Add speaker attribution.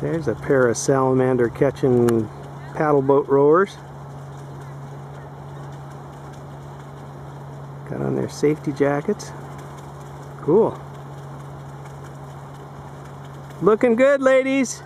Speaker 1: There's a pair of salamander catching paddle boat rowers. Got on their safety jackets. Cool. Looking good, ladies.